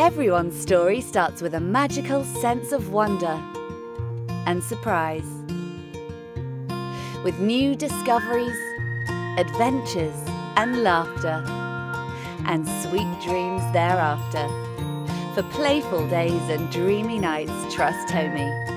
Everyone's story starts with a magical sense of wonder and surprise. With new discoveries, adventures, and laughter, and sweet dreams thereafter. For playful days and dreamy nights, trust Tommy.